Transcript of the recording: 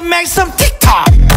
make some TikTok.